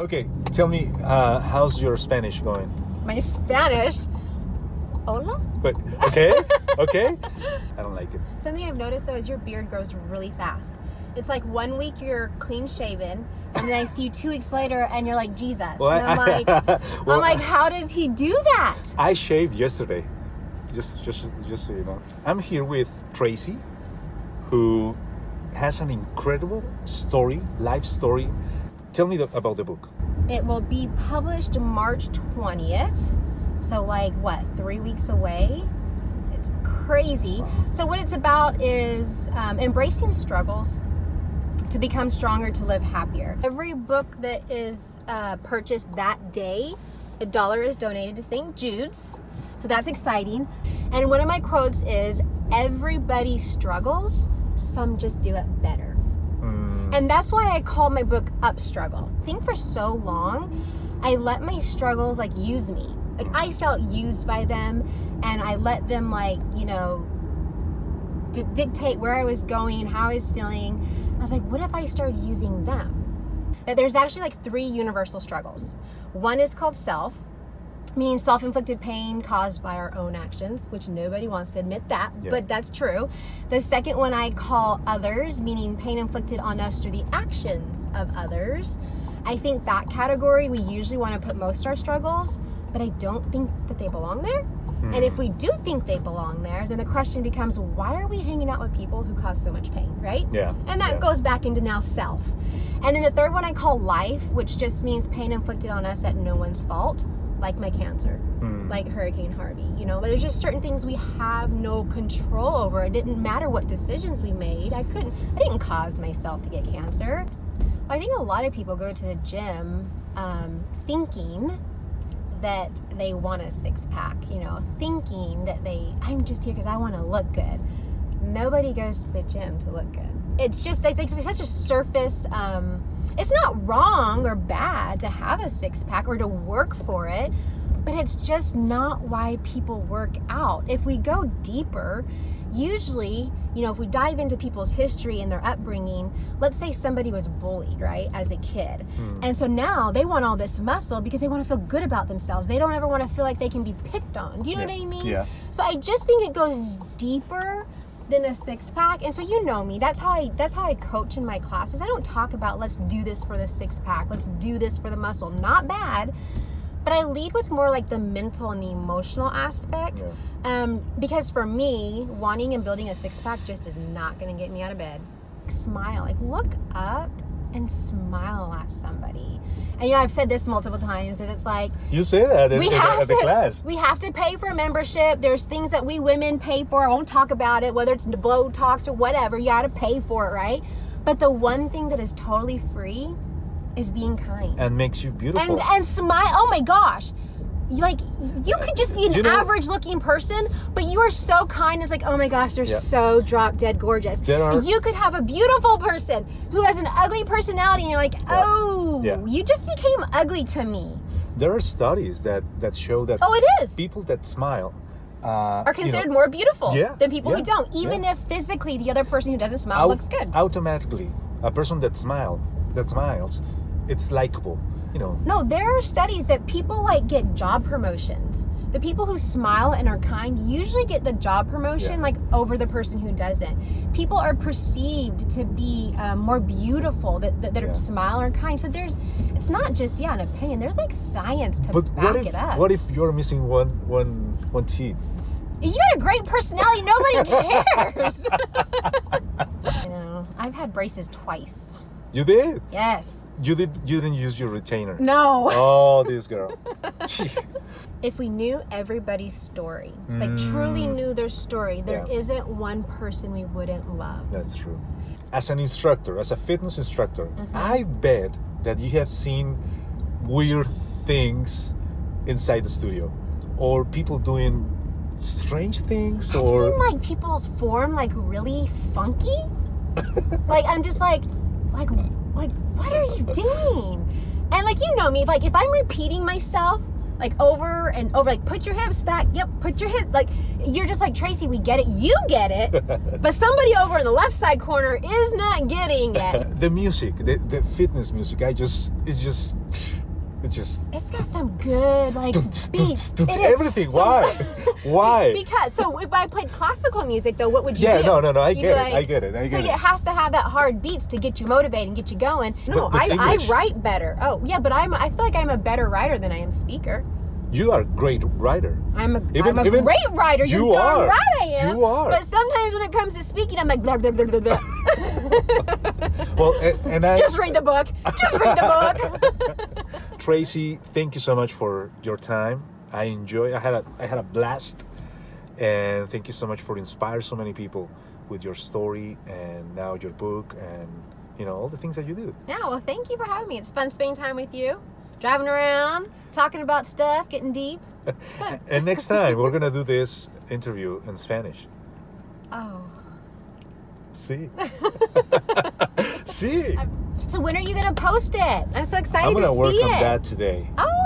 Okay, tell me, uh, how's your Spanish going? My Spanish. Hola? But okay, okay. I don't like it. Something I've noticed though is your beard grows really fast. It's like one week you're clean shaven, and then I see you two weeks later and you're like Jesus. Well, and I'm like, well, I'm like, how does he do that? I shaved yesterday. Just, just, just so you know. I'm here with Tracey, who has an incredible story, life story. Tell me the, about the book. It will be published March 20th. So, like, what, three weeks away? It's crazy. So, what it's about is um, embracing struggles to become stronger, to live happier. Every book that is uh, purchased that day, a dollar is donated to St. Jude's. So, that's exciting. And one of my quotes is everybody struggles, some just do it better. Mm. And that's why I call my book Up Struggle. I think for so long, I let my struggles like use me. Like I felt used by them and I let them like, you know, dictate where I was going, how I was feeling. I was like, what if I started using them? There's actually like three universal struggles. One is called self, meaning self inflicted pain caused by our own actions, which nobody wants to admit that, Yeah. but that's true. The second one I call others, meaning pain inflicted on us through the actions of others. I think that category we usually want to put most our struggles, but I don't think that they belong there. And if hmm. we do think they belong there, then the question becomes why are we hanging out with people who cause so much pain, right? Yeah, And that yeah. goes back into now self. And then the third one I call life, which just means pain inflicted on us at no one's fault, like my cancer, like Hurricane Harvey. You know, there's just certain things we have no control over. It didn't matter what decisions we made. I couldn't, I didn't cause myself to get cancer. I think a lot of people go to the gym um, thinking that they want a six pack, you know, thinking that they, I'm just here because I want to look good. Nobody goes to the gym to look good. It's just, it's, it's such a surface, um, it's not wrong or bad to have a six pack or to work for it, but it's just not why people work out. If we go deeper, usually, you know, if we dive into people's history and their upbringing, let's say somebody was bullied, right, as a kid. And so now they want all this muscle because they want to feel good about themselves. They don't ever want to feel like they can be picked on. Do you know Yeah. what I mean? Yeah. So I just think it goes deeper than a six pack. And so you know me. That's how I that's how I coach in my classes. I don't talk about let's do this for the six pack. Let's do this for the muscle. Not bad. But I lead with more like the mental and the emotional aspect. Um, because for me, wanting and building a six pack just is not going to get me out of bed. Smile, like look up and smile at somebody. And you know, I've said this multiple times. Is it's like You say that we at- have the to class. we have to pay for a membership. There's things that we women pay for. I won't talk about it, whether it's the Botox or whatever. You got to pay for it, right? But the one thing that is totally free is being kind and makes you beautiful. and and smile. Oh my gosh. Like you could just be an You know- average looking person, but you are so kind. It's like, oh my gosh, they're Yeah. so drop dead gorgeous. Are- you could have a beautiful person who has an ugly personality, and you're like, oh, Yeah. you just became ugly to me. there are studies that that show that Oh, it is. people that smile uh, are you know, considered more beautiful Yeah, than people who don't, even if physically the other person who doesn't smile au- looks good. automatically a person that smile that smiles it's likable you know No, there are studies that people like get job promotions. The people who smile and are kind usually get the job promotion Yeah. like over the person who doesn't. People are perceived to be um, more beautiful that, that, that Yeah. smile or kind. So there's, it's not just yeah an opinion. There's like science to but back what if it up. what if you're missing one one one teeth you got a great personality. Nobody cares. you know, I've had braces twice. You did Yes. you did you didn't use your retainer No. oh this girl if we knew everybody's story, like truly knew their story, there Mm. Yeah. not one person we wouldn't love. That's true. As an instructor, as a fitness instructor, Mm-hmm. I bet that you have seen weird things inside the studio or people doing strange things I've or seen like people's form like really funky. like I'm just like, like, like, what are you doing? And like you know me, like if I'm repeating myself like over and over, like put your hips back, yep, put your hip, like you're just like Tracey, we get it, you get it, but somebody over in the left side corner is not getting it. the music, the, the fitness music. I just it's just It's just It's got some good like beats. dunce, dunce, everything. So- Why? Why? Because so if I played classical music though, what would you Yeah, do? Yeah, no, no, no, I You'd get be it, I get it, I so it it. has to have that hard beats to get you motivated and get you going. No, But- but I, I write better. Oh yeah, but I'm I feel like I'm a better writer than I am speaker. You are a great writer. I'm a, Even- am a even- great writer. You're you darn are. right I am. You are. But sometimes when it comes to speaking, I'm like blah blah blah blah blah. Well, and, and I, Just read the book. Just read the book. Tracey, thank you so much for your time. I enjoy. I had a I had a blast, and thank you so much for inspiring so many people with your story and now your book and you know all the things that you do. yeah, well, thank you for having me. It's fun spending time with you, driving around, talking about stuff, getting deep. And next time we're gonna do this interview in Spanish. Oh. See, see. So when are you gonna post it? I'm so excited I'm gonna to work on that today. Oh.